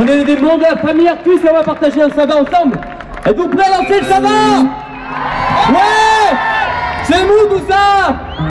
On est des membres de la famille Arcus et on va partager un sabbat ensemble. Êtes-vous prêts à lancer le sabbat Ouais C'est mou tout ça